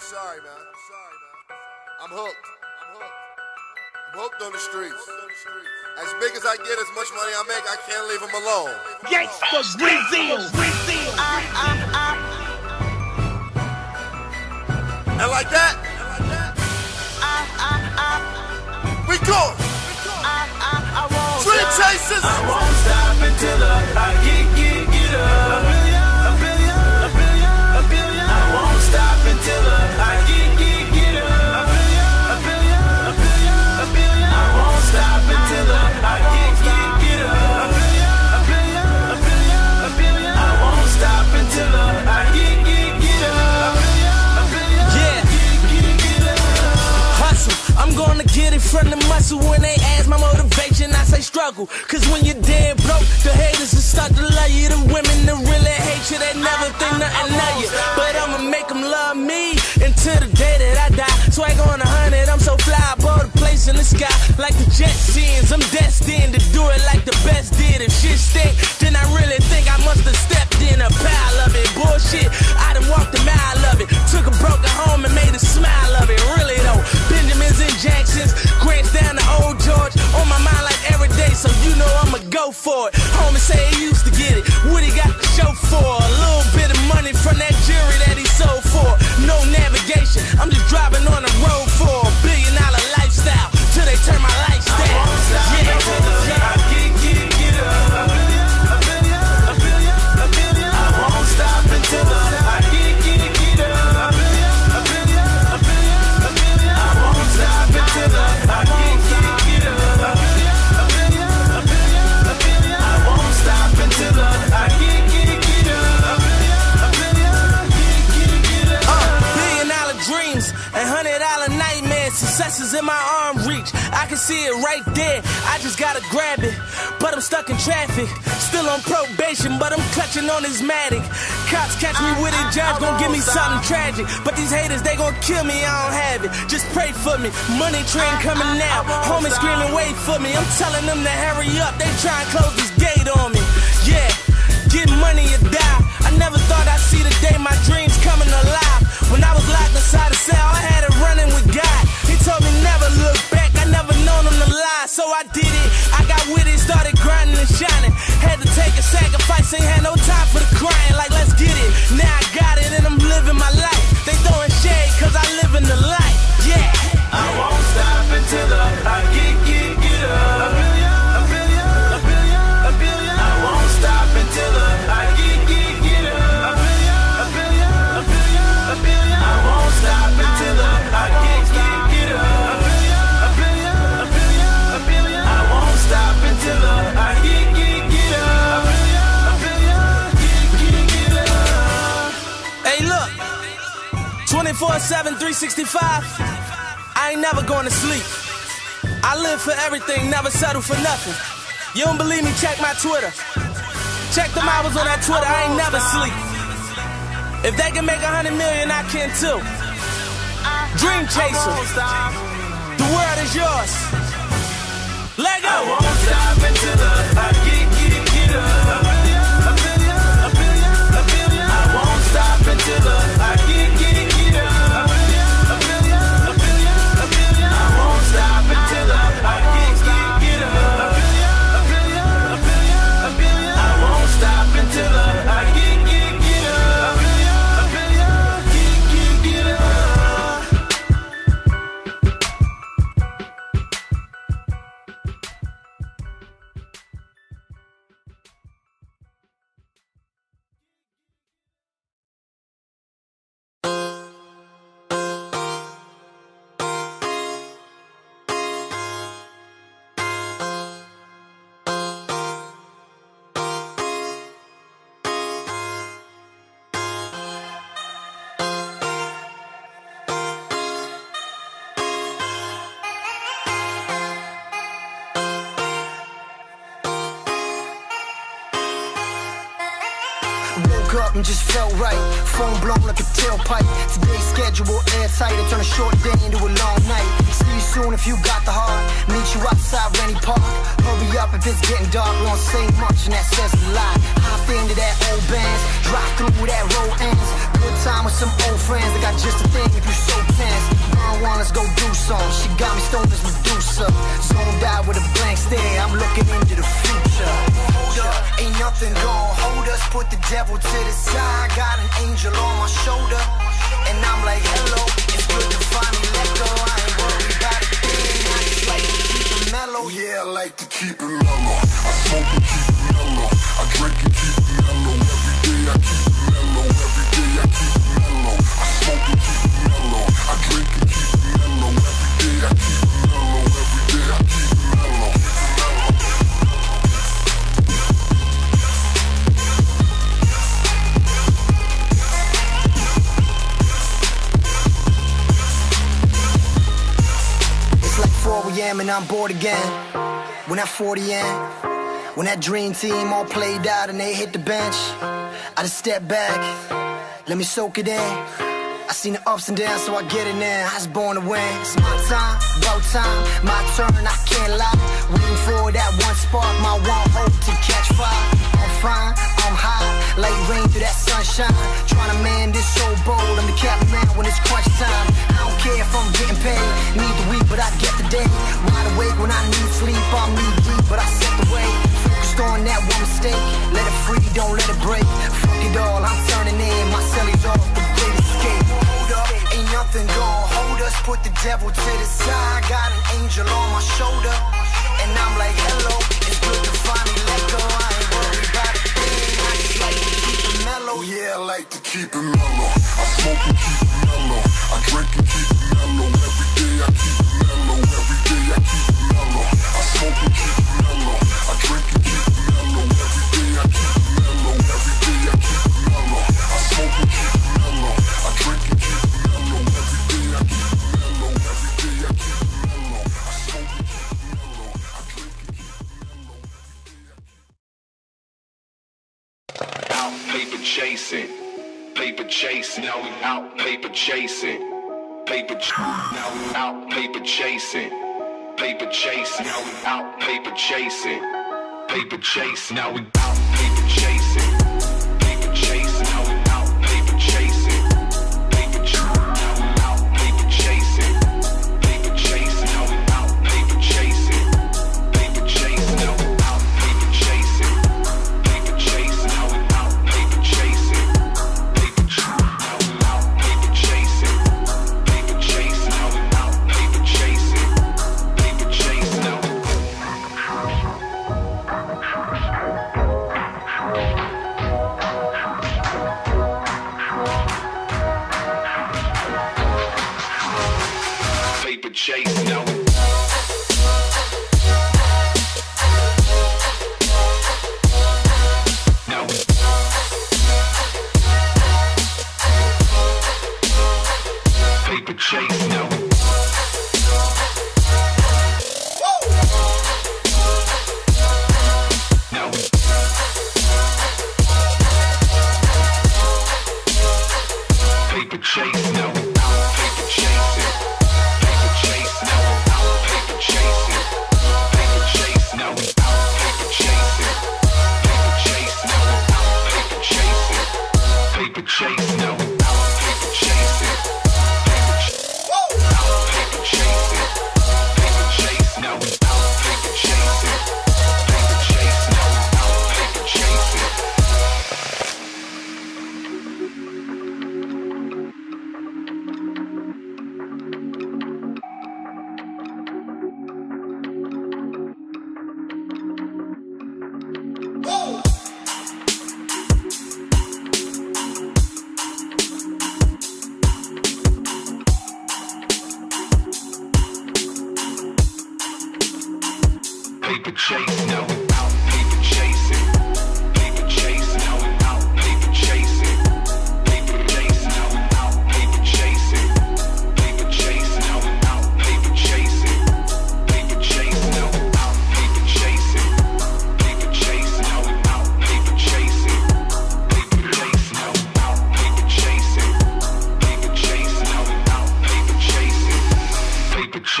sorry, man. I'm sorry, man. I'm hooked. I'm hooked. I'm hooked on the streets. As big as I get, as much money I make, I can't leave them alone. Gangsta Brazil. And like that, we go. Dream chasers. I won't stop until I struggle. Cause when you're dead broke, the haters will start to love you. Them women that really hate you, they never think nothing of you. But I'ma make them love me until the day that I die. Swag on a hundred, I'm so fly, above the place in the sky. Like the jet scenes, I'm destined to do it like the best did. If shit stink, for it. Homie say dollar nightmares. Success is in my arm reach. I can see it right there. I just gotta grab it. But I'm stuck in traffic. Still on probation, but I'm clutching on his matic. Cops catch me with it, judge gon' give me something tragic. But these haters, they gon' kill me, I don't have it. Just pray for me. Money train coming now. Homies screaming, wait for me. I'm telling them to hurry up. They try and close this gate on me. Yeah. Get money or die. I never thought I'd see the day my dreams so I did it. I got with it, started grinding and shining. Had to take a sacrifice, ain't had no time for the crying. Like let's get it. Now I 365. I ain't never going to sleep. I live for everything, never settle for nothing. You don't believe me? Check my Twitter. Check them hours on that Twitter. I ain't never sleep. If they can make a hundred million, I can too. Dream chaser. The world is yours. Let go. I won't stop until I And just felt right. Phone blown like a tailpipe. Today's schedule airtight. I turn a short day into a long night. See you soon if you got the heart. Meet you outside Rennie Park. Hurry up if it's getting dark. Won't say much and that says a lot. Hop into that old bands. Drive through that road ends. Good time with some old friends. I got just a thing if you so tense. Burn one, let's go do some. She got me stoned as Medusa. Zoned out with a blank stare. I'm looking into the future. Up, ain't nothing gonna hold us. Put the devil to the side. Got an angel on my shoulder. And I'm like, hello, it's good to finally let go. I ain't worried about a. I just like to keep it mellow. Yeah, I like to keep it mellow. I smoke and keep it mellow. I drink and keep it mellow. Every day I keep it mellow. Every day I keep it mellow. I smoke and keep it mellow. I drink and I'm bored again. When that 40 in, when that dream team all played out and they hit the bench, I just step back, let me soak it in. I seen the ups and downs, so I get it now. I was born to win. It's my time, about time, my turn. I can't lie. Waiting for that one spark, my one hope to catch fire. I'm fine, I'm high, like rain through that sunshine. Trying to man this so bold. Devil to the side. Got an angel on my shoulder. And I'm like, hello, it's good to finally let go. I ain't worried about a thing. I just like to keep it mellow. Yeah, I like to keep it mellow. Chasing, paper. Ch- now we out paper chasing, paper chasing. Now we out paper chasing, paper chasing. Now we out paper chasing, we now Paper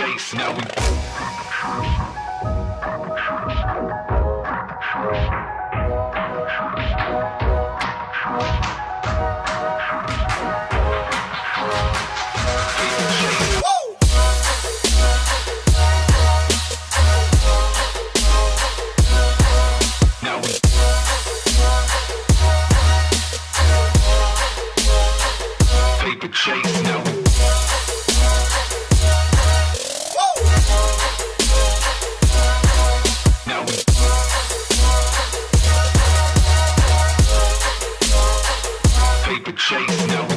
chasing, now. we could chase now.